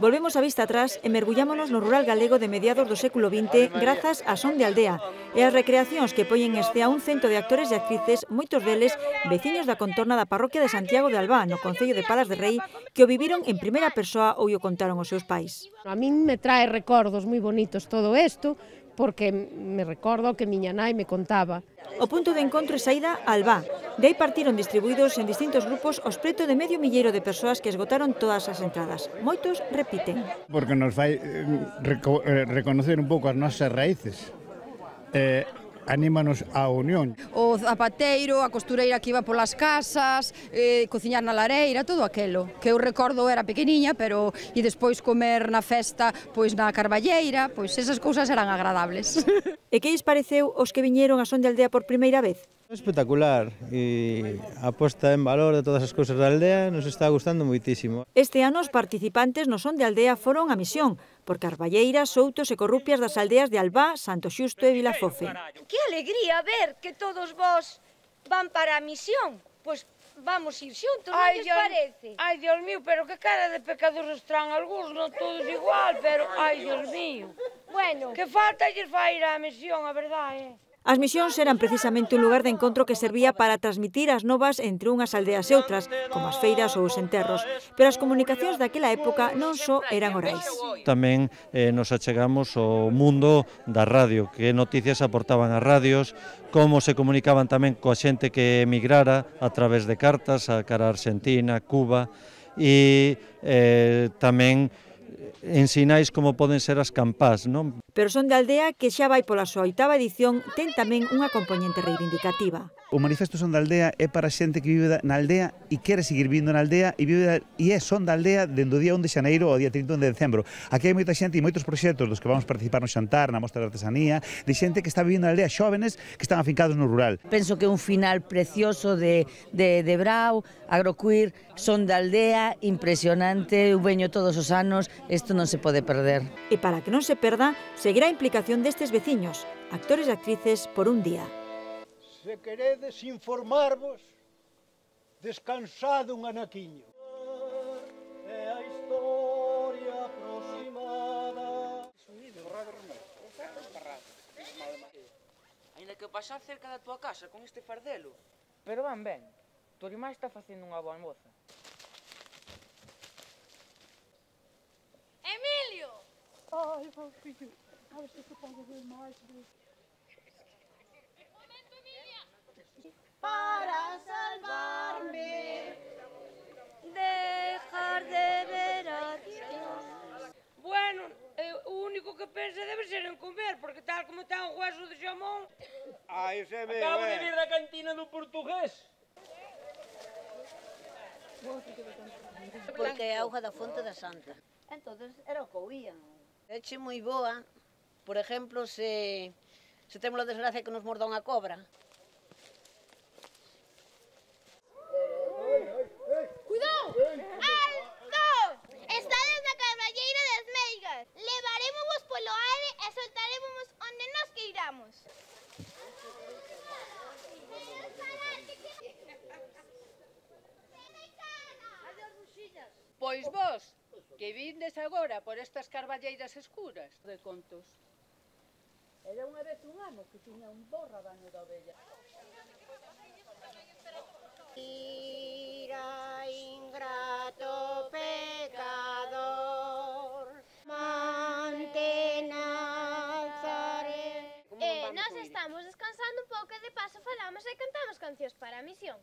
Volvemos a vista atrás e mergullámonos no rural galego de mediados do século XX grazas a Son de Aldea e as recreacións que poñen este a un cento de actores e actrices, moitos deles veciños da contorna da parroquia de Santiago de Albá, no Concello de Palas de Rei, que o viviron en primeira persoa ou o contaron os seus pais. A min me trae recordos moi bonitos todo isto, porque me recordo que miña nai me contaba. O punto de encontro é saída Albá, De aí partiron distribuídos en distintos grupos os preto de medio milleiro de persoas que esgotaron todas as entradas. Moitos repiten. Porque nos fai eh, reco, eh, reconocer un pouco as nosas raíces. Eh, anímanos á unión. O zapateiro, a costureira que iba polas casas, eh, cociñar na lareira, todo aquelo. Que eu recordo era pequeniña, pero e despois comer na festa, pois na carballeira, pois esas cousas eran agradables. E que lles pareceu os que viñeron a Son de Aldea por primeira vez? Espectacular e a posta en valor de todas as cousas da aldea nos está gustando moitísimo. Este ano os participantes no Son de Aldea foron a misión, por as soutos e corrupias das aldeas de Albá, Santo Xusto e Vilafofe. Que alegría ver que todos vos van para a misión, pois vamos ir xuntos, ai, non lles parece? Ai, Dios mío, pero que cara de pecadores estran algúns, non todos igual, pero ai, Dios mío. Bueno. Que falta lles vai ir á misión, a verdade, eh? As misións eran precisamente un lugar de encontro que servía para transmitir as novas entre unhas aldeas e outras, como as feiras ou os enterros, pero as comunicacións daquela época non só eran orais. Tamén eh, nos achegamos ao mundo da radio, que noticias aportaban as radios, como se comunicaban tamén coa xente que emigrara a través de cartas a cara a Argentina, Cuba, e eh, tamén eh, ensinais como poden ser as campás, non? pero Son de Aldea, que xa vai pola súa oitava edición, ten tamén unha componente reivindicativa. O manifesto Son da Aldea é para xente que vive na aldea e quere seguir vindo na aldea e vive da, e é Son da Aldea dende o día 1 de xaneiro ao día 31 de decembro. Aquí hai moita xente e moitos proxectos dos que vamos participar no xantar, na mostra de artesanía, de xente que está vivindo na aldea, xóvenes que están afincados no rural. Penso que é un final precioso de, de, de Brau, Agroqueer, Son da Aldea, impresionante, eu veño todos os anos, isto non se pode perder. E para que non se perda, se Seguirá a implicación destes veciños, actores e actrices por un día. Se queredes informarvos, descansado un anaquiño. É a historia aproximada. Ainda que pasar cerca da tua casa con este fardelo. Pero van ben, tu irmá está facendo unha boa moza. Emilio! Ai, meu fillo. I was just supposed to hear Mars do. Para salvarme, dejar de ver a Dios. Bueno, eh, o único que pensa debe ser en comer, porque tal como está un hueso de xamón... Ah, ese é meu, eh. Acabo de vir da cantina do portugués. Porque é a auga da fonte da Santa. Entón, era o que oían. Eche moi boa, Por exemplo, se, se temos a desgracia que nos morda unha cobra, Cuidado! Alto! Estades na carballeira das meigas. Levaremos polo aire e soltaremos onde nos queiramos. Pois vos, que vindes agora por estas carballeiras escuras de contos, Era unha vez un ano que tiña un bo rabaño de ovella. Tira ingrato pecador, mantén Nazaré. Eh, nós estamos descansando un pouco e de paso falamos e cantamos cancións para a misión.